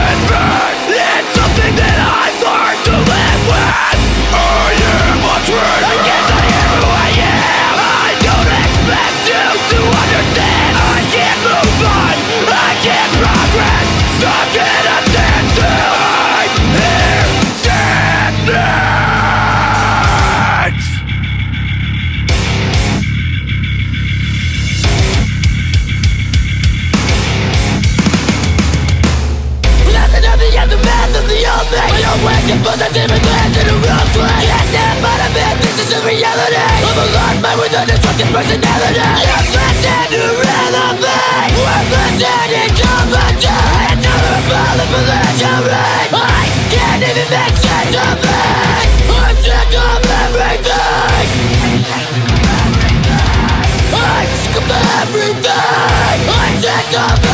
It's a the destructive personality. Useless and irrelevant Worthless and incompetent It's all about the belligerent I can't even make sense of it. I'm sick of everything. I'm sick of everything. I'm sick of